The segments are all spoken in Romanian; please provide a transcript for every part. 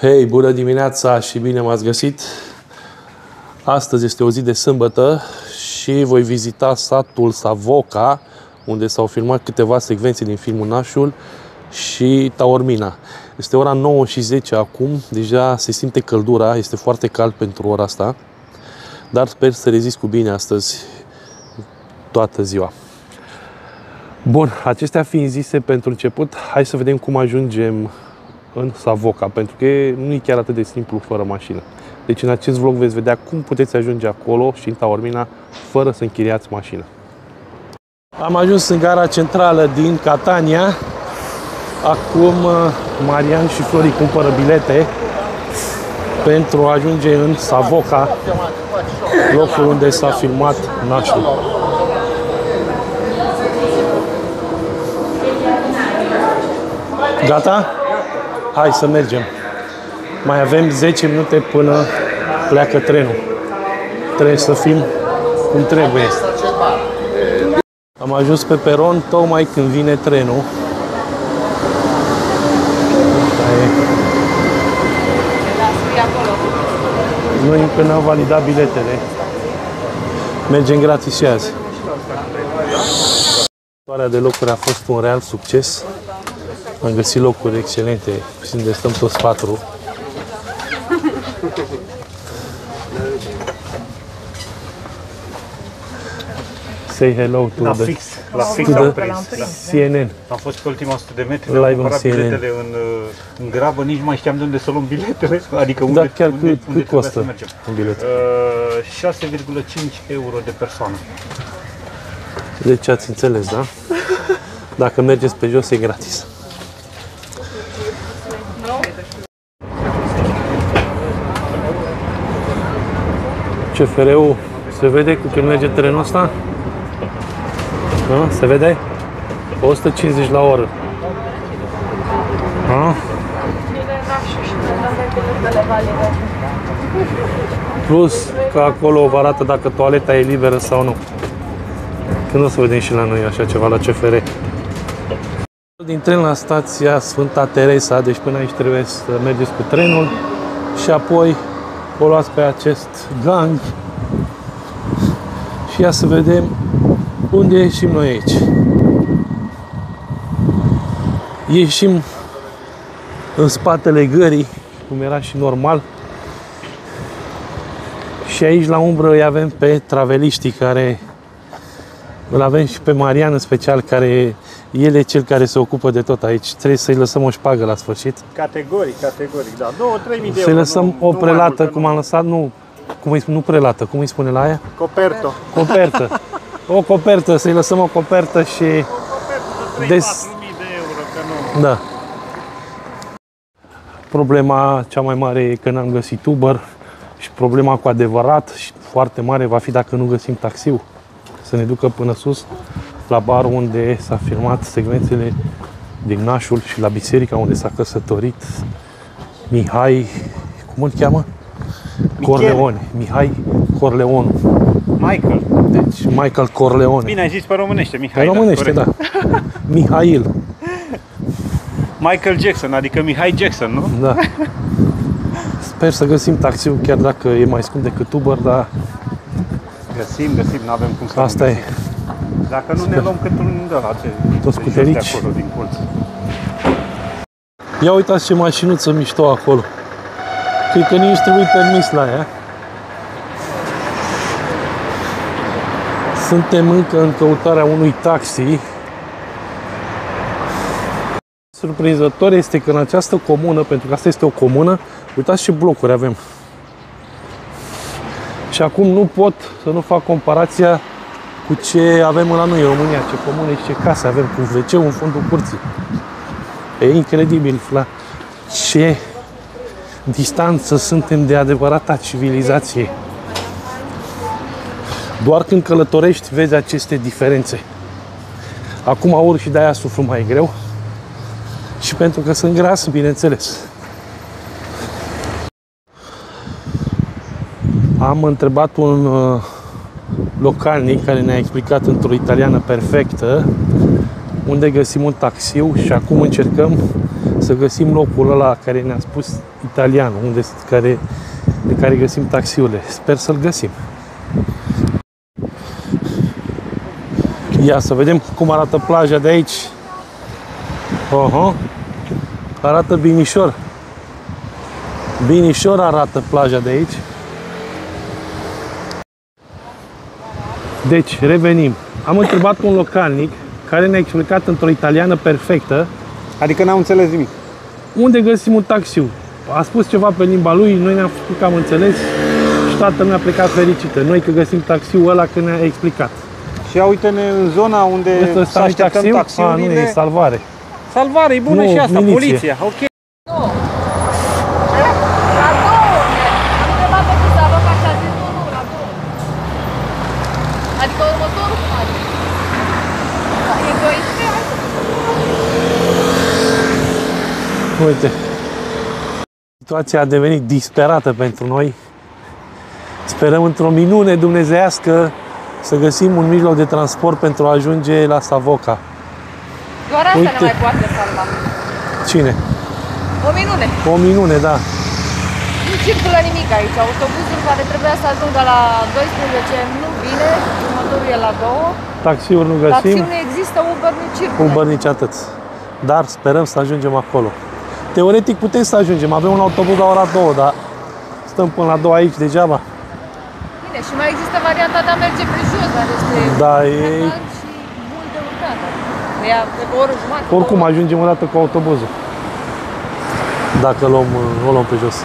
Hei, bună dimineața și bine m-ați găsit! Astăzi este o zi de sâmbătă și voi vizita satul Savoca, unde s-au filmat câteva secvențe din filmul Nașul și Taormina. Este ora 9 și 10 acum, deja se simte căldura, este foarte cald pentru ora asta, dar sper să rezist cu bine astăzi toată ziua. Bun, acestea fiind zise pentru început, hai să vedem cum ajungem în Savoca, pentru că nu e chiar atât de simplu fără mașină. Deci în acest vlog veți vedea cum puteți ajunge acolo și în Taormina fără să închiriați mașină. Am ajuns în gara centrală din Catania. Acum uh, Marian și Flori cumpără bilete pentru a ajunge în Savoca, locul unde s-a filmat nașul. Gata? Hai să mergem. Mai avem 10 minute până pleacă trenul. Trebuie să fim cum trebuie. Am ajuns pe peron tocmai când vine trenul. Noi încă n-am validat biletele. Mergem gratis și azi. Soarea de locuri a fost un real succes. Am găsit locuri excelente, unde stăm toți patru. Say hello to La the fix, la fix to am the prins. Da. CNN. Am fost pe ultima 100 de metri, Live am în cumpărat CNN. biletele în, uh, în grabă, nici nu mai știam de unde să luăm biletele, adică unde, Dar chiar unde, cât, unde cât trebuia costă să mergem. un bilet? Uh, 6,5 euro de persoană. Deci ați înțeles, da? Dacă mergeți pe jos, e gratis. CFR-ul se vede cu când merge trenul ăsta? Da? Se vede? 150 la oră. Da? Plus că acolo vă arată dacă toaleta e liberă sau nu. Când o să vedem și la noi așa ceva la CFR. Din tren la stația Sfânta Teresa, deci până aici trebuie să mergeți cu trenul și apoi o luați pe acest gang și ia să vedem unde ieșim noi aici. Ieșim în spatele gării, cum era și normal. Și aici la umbră îi avem pe traveliștii care îl avem și pe Marian în special, care el e cel care se ocupă de tot aici. Trebuie să-i lăsăm o șpagă la sfârșit. Categoric, categoric, da. 2-3 mii de Să-i euro. lăsăm nu, o nu mai prelată, mult, cum nu. am lăsat, nu, cum îi, nu prelată, cum îi spune la aia? Coperto. Copertă. O copertă, să-i lăsăm o copertă și... Coperto de 3-4 Des- mii de euro, că nu. Da. Problema cea mai mare e că n-am găsit Uber și problema cu adevărat și foarte mare va fi dacă nu găsim taxiul să ne ducă până sus la barul unde s-a filmat secvențele din Nașul și la biserica unde s-a căsătorit Mihai, cum îl cheamă? Corleone. Mihai Corleone. Michael. Deci Michael Corleone. Bine ai zis pe românește, Pe Mihai. românește, da. da. corect. Mihail. Michael Jackson, adică Mihai Jackson, nu? Da. Sper să găsim taxiul, chiar dacă e mai scump decât Uber, dar Găsim, găsim, nu avem cum să asta nu e. găsim. Dacă nu ne luăm cât un de la ce, Toți de cu jos de terici. acolo, din colț. Ia uitați ce mașinuță mișto acolo. Cred că nici trebuie permis la ea. Suntem încă în căutarea unui taxi. Surprinzător este că în această comună, pentru că asta este o comună, uitați ce blocuri avem. Și acum nu pot să nu fac comparația cu ce avem la noi în România, ce comune și ce case avem, cu wc în fundul curții. E incredibil la ce distanță suntem de adevărata civilizație. Doar când călătorești vezi aceste diferențe. Acum aur și de-aia suflu mai greu. Și pentru că sunt gras, bineînțeles. Am întrebat un uh, localnic care ne-a explicat într-o italiană perfectă unde găsim un taxiu și acum încercăm să găsim locul ăla care ne-a spus italian, unde, care, de care găsim taxiurile. Sper să-l găsim. Ia să vedem cum arată plaja de aici. Oho. Arată binișor. Binișor arată plaja de aici. Deci, revenim. Am întrebat un localnic care ne-a explicat într-o italiană perfectă Adică n-am înțeles nimic. unde găsim un taxiu. A spus ceva pe limba lui, noi ne-am făcut că am înțeles și toată lumea a plecat fericită. Noi că găsim taxiul ăla că ne-a explicat. Și ia uite-ne în zona unde Ăsta să nu așteptăm taxiu? A, nu, taxiurile. e salvare. Salvare, e bună Nu, și asta, miliție. poliția. Ok. La două! Am întrebat pe cât avocat și a zis nu, nu, la două. Adică următorul cum adică? E 12, hai să Uite. Situația a devenit disperată pentru noi. Sperăm într-o minune dumnezească să găsim un mijloc de transport pentru a ajunge la Savoca. Doar asta Uite. ne mai poate salva. Cine? O minune. O minune, da. Nu circulă nimic aici. Autobuzul care trebuia să ajungă la 12 nu vine, următorul e la 2. Taxiuri nu Taxiul găsim, nu există, Uber nu circulă. Uber nici atât. Dar sperăm să ajungem acolo. Teoretic putem să ajungem. Avem un autobuz la ora 2, dar stăm până la 2 aici degeaba. Bine, și mai există varianta de a merge pe jos, dar este Da, e- înalt și mult de urcat. Ne ia de o oră jumătate. Oricum două. ajungem odată cu autobuzul. Dacă luăm, o luăm pe jos.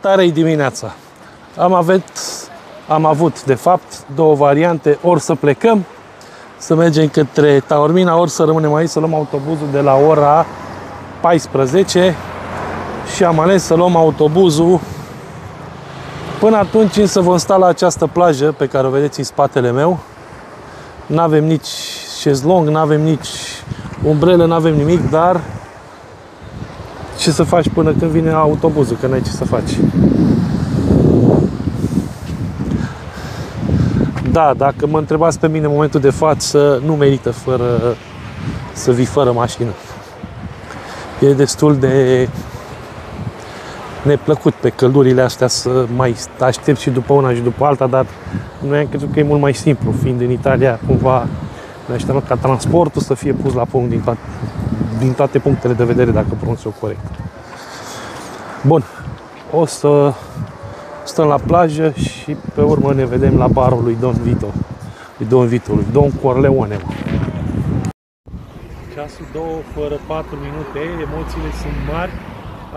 Tare e dimineața. Am avut, am avut, de fapt, două variante. Ori să plecăm, să mergem către Taormina, ori să rămânem aici, să luăm autobuzul de la ora 14 și am ales să luăm autobuzul Până atunci însă vom sta la această plajă pe care o vedeți în spatele meu. Nu avem nici șezlong, nu avem nici umbrelă, nu avem nimic, dar ce să faci până când vine autobuzul, că n-ai ce să faci. Da, dacă mă întrebați pe mine în momentul de față, nu merită fără, să vii fără mașină. E destul de neplăcut pe căldurile astea să mai aștept și după una și după alta, dar noi am crezut că e mult mai simplu, fiind în Italia, cumva ne așteptăm ca transportul să fie pus la punct din, toate, din toate punctele de vedere, dacă pronunț eu corect. Bun, o să stăm la plajă și pe urmă ne vedem la barul lui Don Vito, lui Don Vito, lui Don Corleone. Ceasul 2 fără 4 minute, emoțiile sunt mari,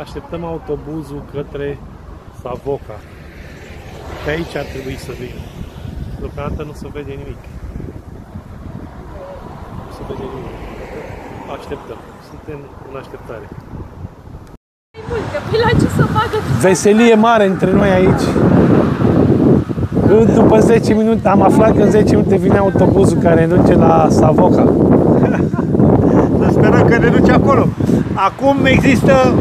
așteptăm autobuzul către Savoca. Pe aici ar trebui să vină. Deocamdată nu se vede nimic. Nu se vede nimic. Așteptăm. Suntem în așteptare. Că pe la ce să facă? Veselie mare între noi aici. După 10 minute, am aflat că în 10 minute vine autobuzul care ne duce la Savoca. Să sperăm că ne duce acolo. Acum există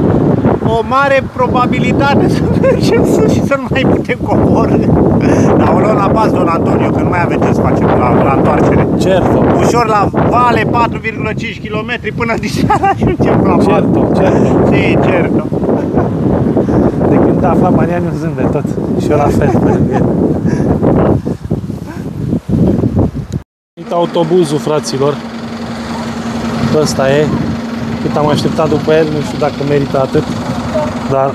o mare probabilitate să mergem sus și să nu mai putem coborâ. Dar o luăm la pas, don Antonio, că nu mai avem ce să facem la, la întoarcere. Certo, Ușor la vale, 4,5 km până diseară ajungem la mal. certo, certo. Si, certo. De când a aflat Marian, eu zâmbet tot. Și eu la fel pe lângă el. Uite autobuzul, fraților. Ăsta e. Cât am așteptat după el, nu știu dacă merită atât. Dar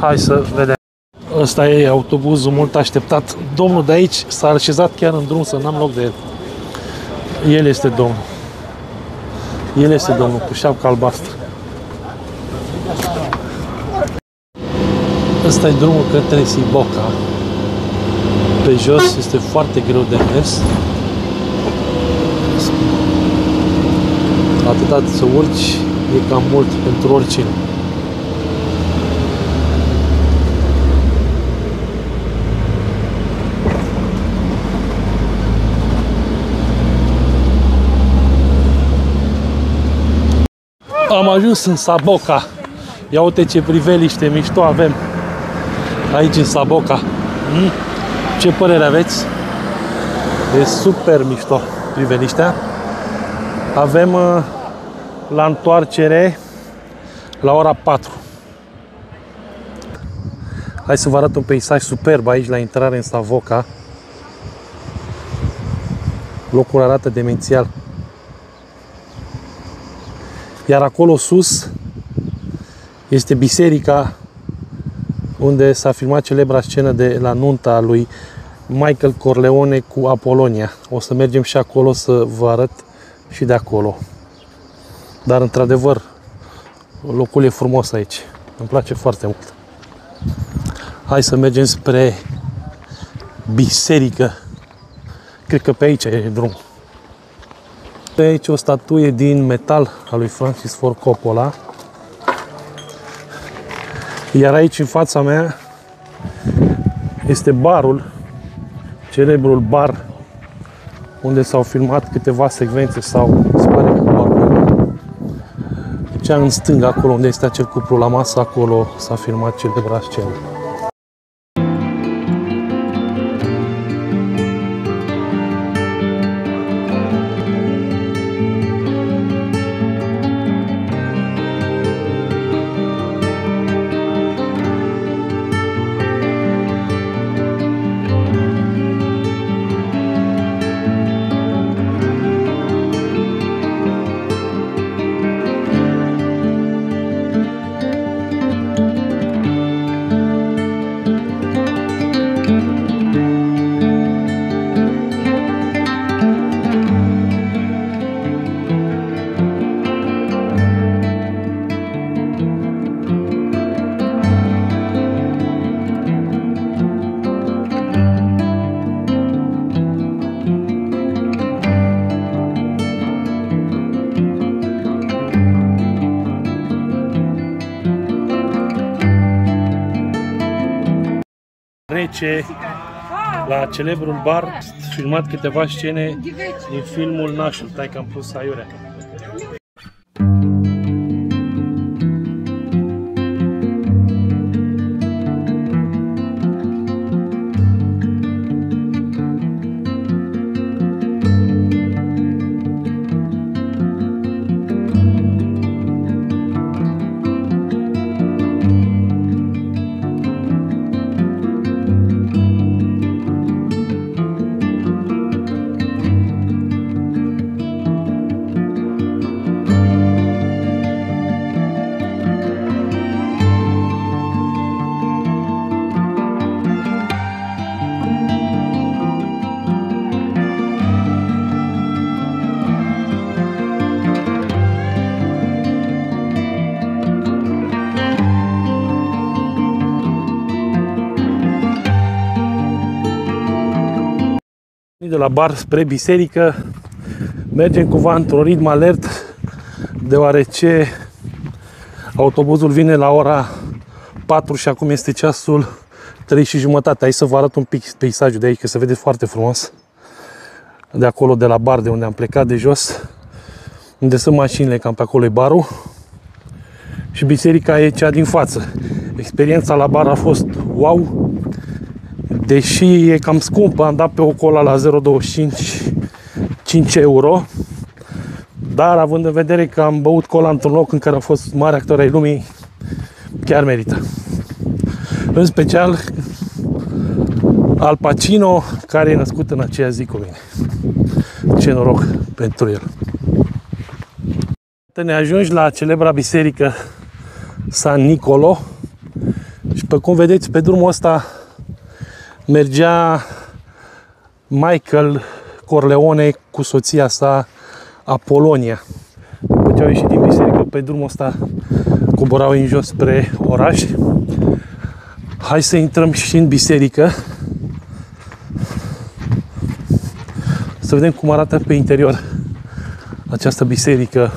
hai să vedem. Ăsta e autobuzul mult așteptat. Domnul de aici s-a așezat chiar în drum să n-am loc de el. El este domnul. El este domnul cu șapca albastră. Ăsta e drumul către Siboca. Pe jos este foarte greu de mers. Atâta să urci e cam mult pentru oricine. Am ajuns în Saboca. Ia uite ce priveliște mișto avem aici în Saboca. Mm? Ce părere aveți? E super mișto priveliștea. Avem uh, la întoarcere la ora 4. Hai să vă arăt un peisaj superb aici la intrare în Savoca. Locul arată demențial. Iar acolo sus este biserica unde s-a filmat celebra scenă de la nunta lui Michael Corleone cu Apolonia. O să mergem și acolo să vă arăt și de acolo. Dar într-adevăr, locul e frumos aici. Îmi place foarte mult. Hai să mergem spre biserică. Cred că pe aici e drum. Pe aici o statuie din metal a lui Francis Ford Coppola. Iar aici în fața mea este barul, celebrul bar unde s-au filmat câteva secvențe sau se pare că barul cea în stânga, acolo unde este acel cuplu la masă, acolo s-a filmat celebra scenă. Rece la celebrul bar filmat câteva scene din filmul Nașul, tai că am pus aiurea. La bar spre biserică mergem cumva într-un ritm alert deoarece autobuzul vine la ora 4 și acum este ceasul 3 și jumătate. Aici să vă arăt un pic peisajul de aici, că se vede foarte frumos. De acolo, de la bar, de unde am plecat de jos, unde sunt mașinile, cam pe acolo e barul. Și biserica e cea din față. Experiența la bar a fost wow, Deși e cam scump, am dat pe o cola la 0,25 5 euro, dar având în vedere că am băut cola într-un loc în care au fost mari actori ai lumii, chiar merită. În special Al Pacino, care e născut în aceea zi cu mine. Ce noroc pentru el. Ne ajungi la celebra biserică San Nicolo și pe cum vedeți pe drumul ăsta mergea Michael Corleone cu soția sa Apolonia. După ce au ieșit din biserică pe drumul ăsta coborau în jos spre oraș. Hai să intrăm și în biserică. Să vedem cum arată pe interior această biserică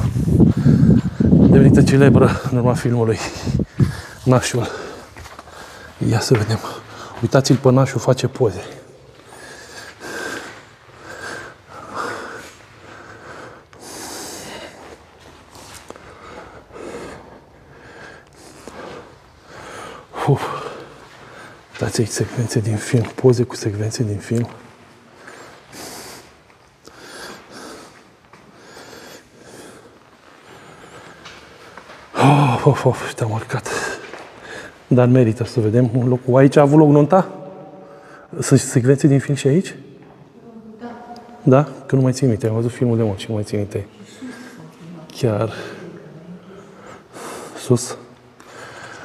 devenită celebră în urma filmului Nașul. Ia să vedem. Uitați-l pe nașul, face poze. Uf. Uitați aici secvențe din film, poze cu secvențe din film. Oh, Of, of, of, te-am urcat. Dar merită să vedem un loc. Aici a avut loc nunta? Sunt secvențe din film și aici? Da. Da? Că nu mai țin minte. Am văzut filmul de mult și nu mai țin minte. Chiar sus.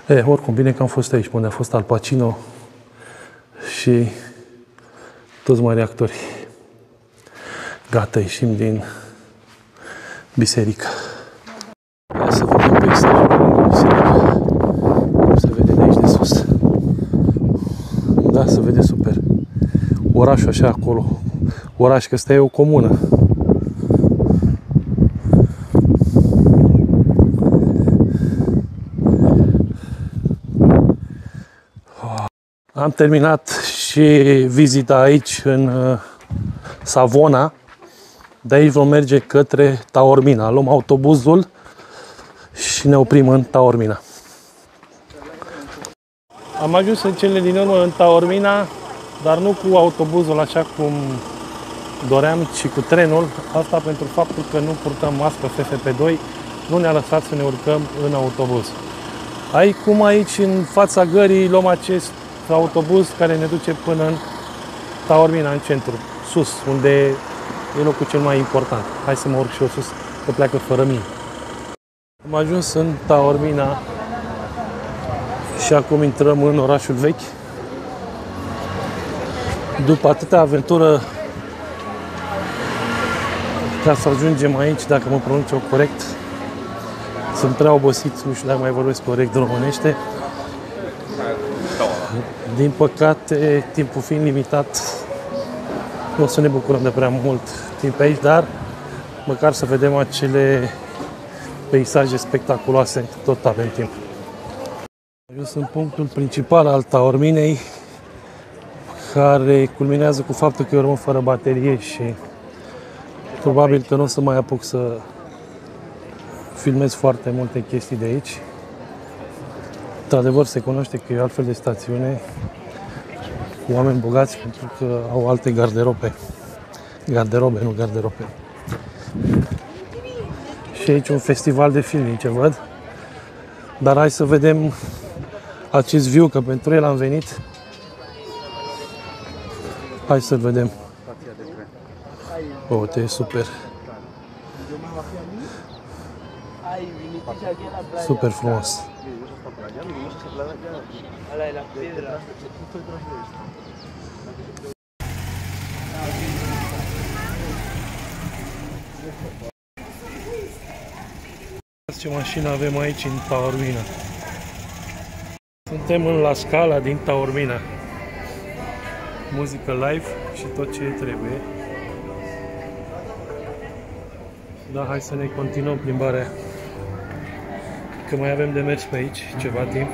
E, oricum, bine că am fost aici, unde a fost Al Pacino și toți mari actori. Gata, ieșim din biserică. Ia să vedem peisajul din biserică. Cum se vede de aici de sus. Da, se vede super. Orașul așa acolo. Oraș, că asta e o comună. Am terminat și vizita aici în uh, Savona. De aici vom merge către Taormina. Luăm autobuzul și ne oprim în Taormina. Am ajuns în cele din urmă în Taormina, dar nu cu autobuzul așa cum doream, ci cu trenul. Asta pentru faptul că nu purtăm mască FFP2, nu ne-a lăsat să ne urcăm în autobuz. Ai cum aici, în fața gării, luăm acest autobuz care ne duce până în Taormina, în centru, sus, unde e locul cel mai important. Hai să mă urc și eu sus, că pleacă fără mine. Am ajuns în Taormina și acum intrăm în orașul vechi. După atâta aventură ca să ajungem aici, dacă mă pronunț eu corect, sunt prea obosit, nu știu dacă mai vorbesc corect românește. Din păcate, timpul fiind limitat, nu o să ne bucurăm de prea mult timp aici, dar măcar să vedem acele peisaje spectaculoase, tot avem timp. Eu sunt punctul principal al Taorminei, care culminează cu faptul că eu rămân fără baterie și probabil că nu o să mai apuc să filmez foarte multe chestii de aici. Într-adevăr, se cunoaște că e altfel de stațiune cu oameni bogați pentru că au alte garderobe. Garderobe, nu garderobe. Și aici un festival de filmice, văd. Dar hai să vedem acest view, că pentru el am venit. Hai să vedem. Oh, te e super. Super frumos. Ce mașină avem aici în Taormina. Suntem în La Scala din Taormina. Muzică live și tot ce trebuie. Da, hai să ne continuăm plimbarea. Că mai avem de mers pe aici ceva timp.